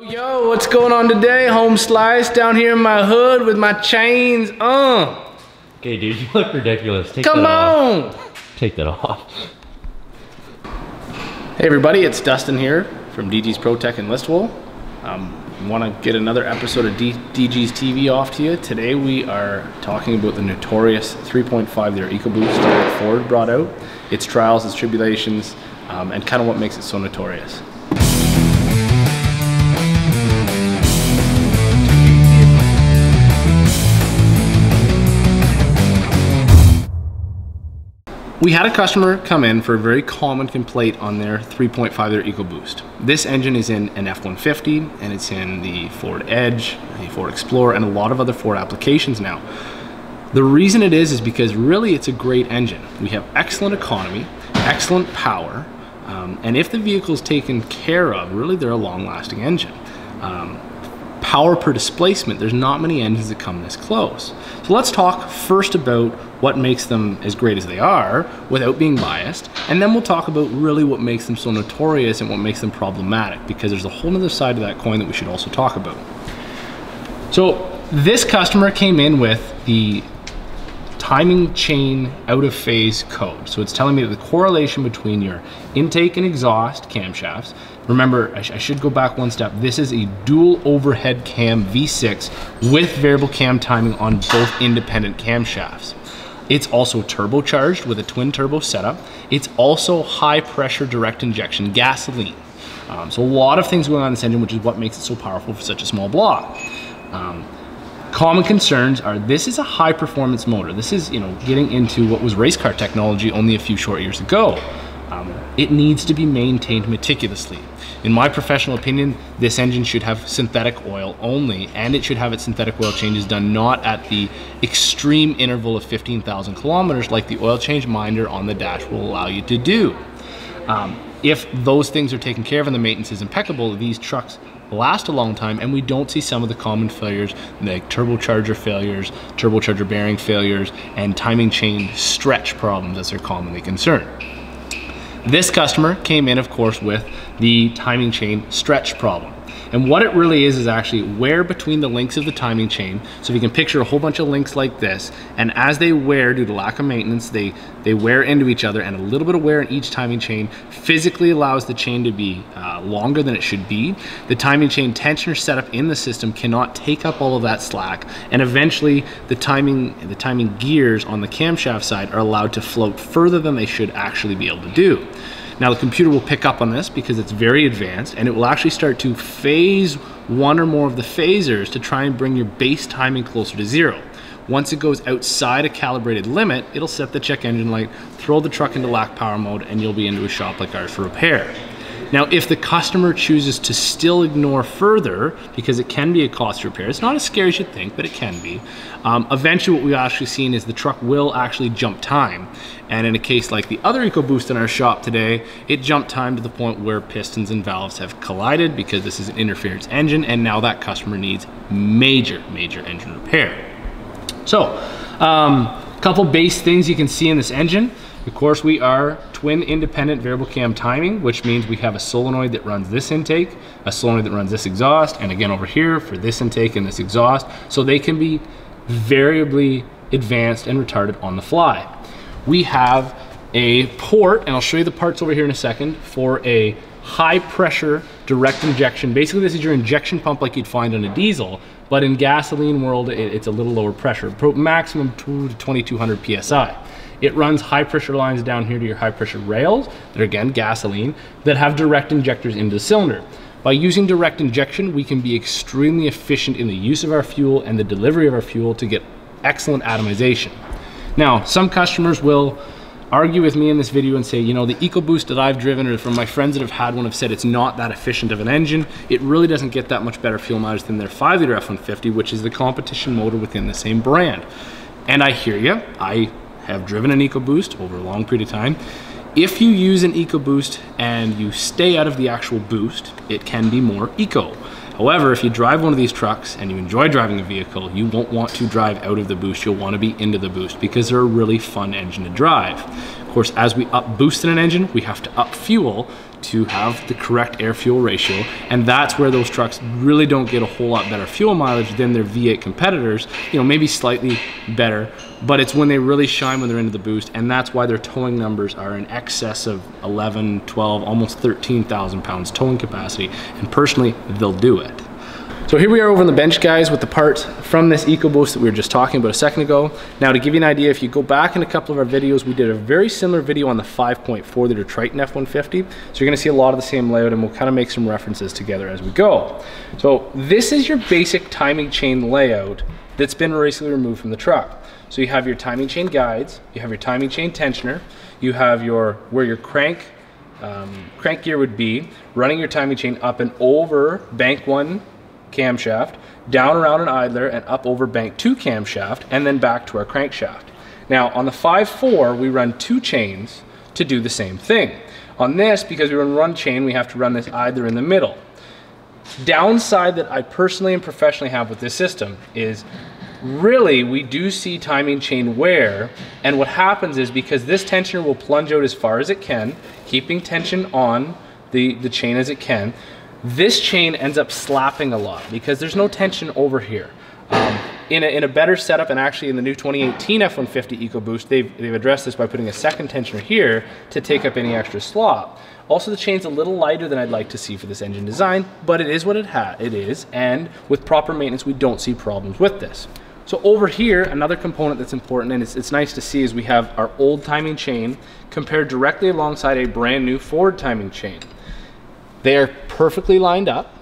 Yo, what's going on today? Home slice down here in my hood with my chains. Uh, Okay, dude, you look ridiculous. Take come that on. Off. Take that off. Hey everybody, it's Dustin here from DG's Pro Tech in Listowel. Um, want to get another episode of D- DG's TV off to you. Today we are talking about the notorious 3.5 liter EcoBoost that Ford brought out, its trials, its tribulations, um, and kind of what makes it so notorious. We had a customer come in for a very common complaint on their 3.5 liter EcoBoost. This engine is in an F-150 and it's in the Ford Edge, the Ford Explorer, and a lot of other Ford applications now. The reason it is is because really it's a great engine. We have excellent economy, excellent power, um, and if the vehicle is taken care of, really they're a long-lasting engine. Um, power per displacement, there's not many engines that come this close. So let's talk first about what makes them as great as they are without being biased, and then we'll talk about really what makes them so notorious and what makes them problematic because there's a whole other side of that coin that we should also talk about. So this customer came in with the timing chain out of phase code. So it's telling me that the correlation between your intake and exhaust camshafts. Remember, I, sh I, should go back one step. This is a dual overhead cam V6 with variable cam timing on both independent camshafts. It's also turbocharged with a twin turbo setup. It's also high pressure direct injection gasoline. Um, so a lot of things going on in this engine, which is what makes it so powerful for such a small block. Um, Common concerns are this is a high performance motor. This is, you know, getting into what was race car technology only a few short years ago. Um, it needs to be maintained meticulously. In my professional opinion, this engine should have synthetic oil only, and it should have its synthetic oil changes done not at the extreme interval of 15,000 kilometers like the oil change minder on the dash will allow you to do. Um, if those things are taken care of and the maintenance is impeccable, these trucks last a long time and we don't see some of the common failures like turbocharger failures, turbocharger bearing failures, and timing chain stretch problems as they're commonly concerned. This customer came in, of course, with the timing chain stretch problem. And what it really is is actually wear between the links of the timing chain. So if you can picture a whole bunch of links like this, and as they wear due to lack of maintenance, they, they wear into each other and a little bit of wear in each timing chain physically allows the chain to be uh, longer than it should be. The timing chain tensioner setup in the system cannot take up all of that slack and eventually the timing, the timing gears on the camshaft side are allowed to float further than they should actually be able to do. Now the computer will pick up on this because it's very advanced and it will actually start to phase one or more of the phasers to try and bring your base timing closer to zero. Once it goes outside a calibrated limit, it'll set the check engine light, throw the truck into lack power mode, and you'll be into a shop like ours for repair. Now, if the customer chooses to still ignore further, because it can be a cost repair, it's not as scary as you think, but it can be. Um, eventually, what we've actually seen is the truck will actually jump time. And in a case like the other EcoBoost in our shop today, it jumped time to the point where pistons and valves have collided because this is an interference engine, and now that customer needs major, major engine repair. So, a um, couple base things you can see in this engine. Of course, we are twin independent variable cam timing, which means we have a solenoid that runs this intake, a solenoid that runs this exhaust, and again over here for this intake and this exhaust. So they can be variably advanced and retarded on the fly. We have a port, and I'll show you the parts over here in a second, for a high pressure direct injection. Basically, this is your injection pump like you'd find on a diesel, but in gasoline world, it's a little lower pressure, maximum 2 to 2200 PSI. It runs high pressure lines down here to your high pressure rails that are again gasoline that have direct injectors into the cylinder. By using direct injection, we can be extremely efficient in the use of our fuel and the delivery of our fuel to get excellent atomization. Now, some customers will argue with me in this video and say, you know, the EcoBoost that I've driven or from my friends that have had one have said it's not that efficient of an engine. It really doesn't get that much better fuel mileage than their 5 liter F-150, which is the competition motor within the same brand. And I hear you. I have driven an EcoBoost over a long period of time. If you use an EcoBoost and you stay out of the actual boost, it can be more eco. However, if you drive one of these trucks and you enjoy driving a vehicle, you won't want to drive out of the boost. You'll want to be into the boost because they're a really fun engine to drive. Of course, as we up boost in an engine, we have to up fuel to have the correct air fuel ratio. And that's where those trucks really don't get a whole lot better fuel mileage than their V8 competitors, you know, maybe slightly better, but it's when they really shine when they're into the boost. And that's why their towing numbers are in excess of 11, 12, almost 13,000 pounds towing capacity. And personally, they'll do it. So here we are over on the bench, guys, with the parts from this EcoBoost that we were just talking about a second ago. Now, to give you an idea, if you go back in a couple of our videos, we did a very similar video on the 5.4 liter Triton F-150. So you're gonna see a lot of the same layout and we'll kind of make some references together as we go. So this is your basic timing chain layout that's been recently removed from the truck. So you have your timing chain guides, you have your timing chain tensioner, you have your where your crank um, crank gear would be, running your timing chain up and over bank one camshaft, down around an idler and up over bank 2 camshaft, and then back to our crankshaft. Now on the 5.4, we run two chains to do the same thing. On this, because we run one chain, we have to run this idler in the middle. Downside that I personally and professionally have with this system is really we do see timing chain wear and what happens is because this tensioner will plunge out as far as it can keeping tension on the the chain as it can this chain ends up slapping a lot because there's no tension over here. Um, in, a, in a better setup, and actually in the new 2018 F-150 EcoBoost, they've, they've addressed this by putting a second tensioner here to take up any extra slop. Also, the chain's a little lighter than I'd like to see for this engine design, but it is what it, ha it is, and with proper maintenance, we don't see problems with this. So over here, another component that's important, and it's, it's nice to see, is we have our old timing chain compared directly alongside a brand new Ford timing chain. They are perfectly lined up.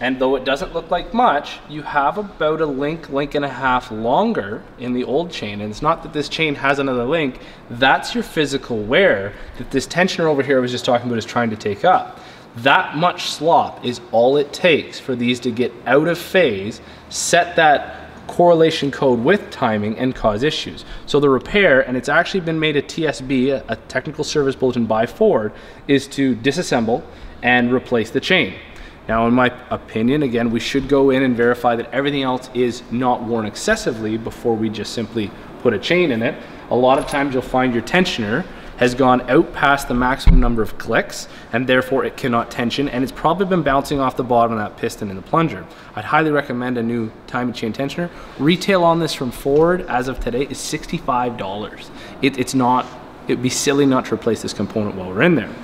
And though it doesn't look like much, you have about a link, link and a half longer in the old chain. And it's not that this chain has another link, that's your physical wear that this tensioner over here I was just talking about is trying to take up. That much slop is all it takes for these to get out of phase, set that correlation code with timing and cause issues. So the repair, and it's actually been made a TSB, a technical service bulletin by Ford, is to disassemble and replace the chain. Now, in my opinion, again, we should go in and verify that everything else is not worn excessively before we just simply put a chain in it. A lot of times you'll find your tensioner has gone out past the maximum number of clicks and therefore it cannot tension and it's probably been bouncing off the bottom of that piston in the plunger. I'd highly recommend a new timing chain tensioner. Retail on this from Ford as of today is $65. It, it's not, it'd be silly not to replace this component while we're in there.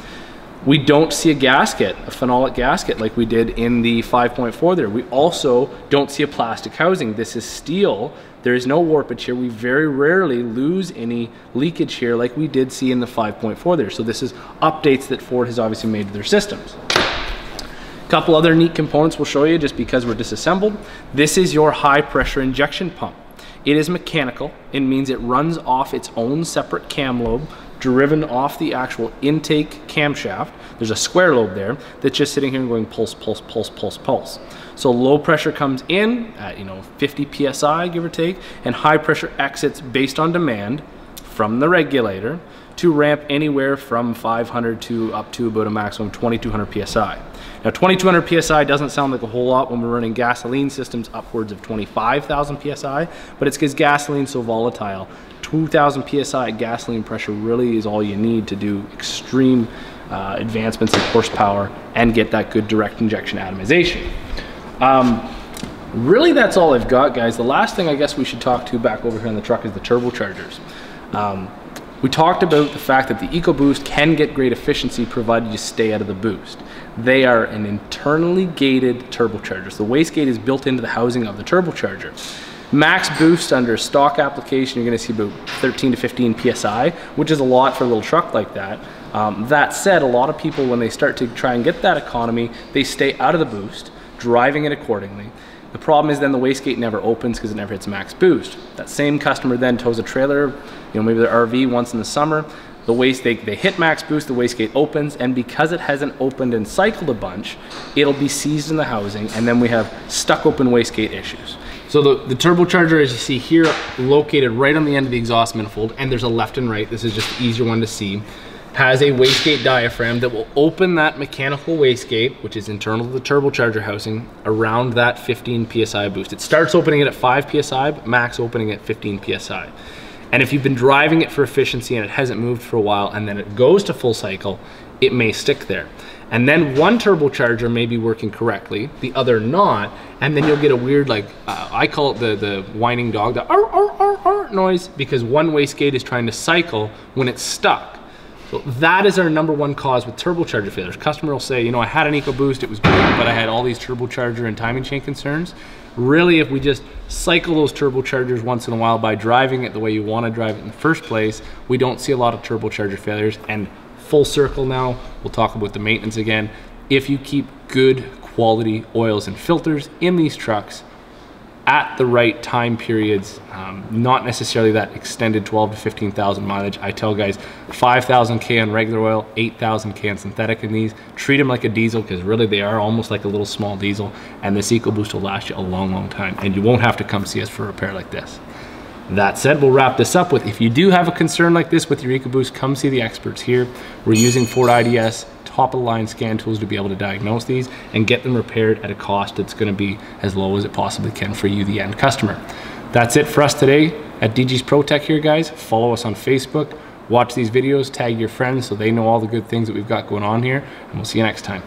We don't see a gasket, a phenolic gasket like we did in the 5.4 there. We also don't see a plastic housing. This is steel. There is no warpage here. We very rarely lose any leakage here like we did see in the 5.4 there. So this is updates that Ford has obviously made to their systems. A couple other neat components we'll show you just because we're disassembled. This is your high pressure injection pump. It is mechanical. It means it runs off its own separate cam lobe driven off the actual intake camshaft. There's a square lobe there that's just sitting here and going pulse, pulse, pulse, pulse, pulse. So low pressure comes in at you know 50 psi, give or take, and high pressure exits based on demand from the regulator to ramp anywhere from 500 to up to about a maximum 2200 psi. Now 2200 psi doesn't sound like a whole lot when we're running gasoline systems upwards of 25,000 psi, but it's because gasoline's so volatile 2000 psi gasoline pressure really is all you need to do extreme uh, advancements in horsepower and get that good direct injection atomization. Um, really that's all I've got guys. The last thing I guess we should talk to back over here on the truck is the turbochargers. Um, we talked about the fact that the EcoBoost can get great efficiency provided you stay out of the boost. They are an internally gated turbocharger. So the wastegate is built into the housing of the turbocharger. Max boost under stock application, you're gonna see about 13 to 15 PSI, which is a lot for a little truck like that. Um, that said, a lot of people, when they start to try and get that economy, they stay out of the boost, driving it accordingly. The problem is then the wastegate never opens because it never hits max boost. That same customer then tows a trailer, you know, maybe their RV once in the summer, the waste they, they hit max boost, the wastegate opens, and because it hasn't opened and cycled a bunch, it'll be seized in the housing, and then we have stuck open wastegate issues. So the, the turbocharger, as you see here, located right on the end of the exhaust manifold, and there's a left and right, this is just the easier one to see, has a wastegate diaphragm that will open that mechanical wastegate, which is internal to the turbocharger housing, around that 15 PSI boost. It starts opening it at 5 PSI, but max opening at 15 PSI. And if you've been driving it for efficiency and it hasn't moved for a while and then it goes to full cycle, it may stick there. And then one turbocharger may be working correctly, the other not, and then you'll get a weird like uh, I call it the the whining dog, the ar, ar, ar, ar noise because one wastegate is trying to cycle when it's stuck. So that is our number one cause with turbocharger failures. Customer will say, you know, I had an EcoBoost, it was great, but I had all these turbocharger and timing chain concerns. Really, if we just cycle those turbochargers once in a while by driving it the way you want to drive it in the first place, we don't see a lot of turbocharger failures. And full circle now, we'll talk about the maintenance again. If you keep good quality oils and filters in these trucks, at the right time periods, um, not necessarily that extended 12 to 15,000 mileage. I tell guys 5,000 K on regular oil, 8,000 K on synthetic in these. Treat them like a diesel because really they are almost like a little small diesel and this EcoBoost will last you a long, long time and you won't have to come see us for a repair like this. That said, we'll wrap this up with if you do have a concern like this with your EcoBoost, come see the experts here. We're using Ford IDS top of the line scan tools to be able to diagnose these and get them repaired at a cost that's going to be as low as it possibly can for you, the end customer. That's it for us today at DG's Pro Tech here, guys. Follow us on Facebook, watch these videos, tag your friends so they know all the good things that we've got going on here, and we'll see you next time.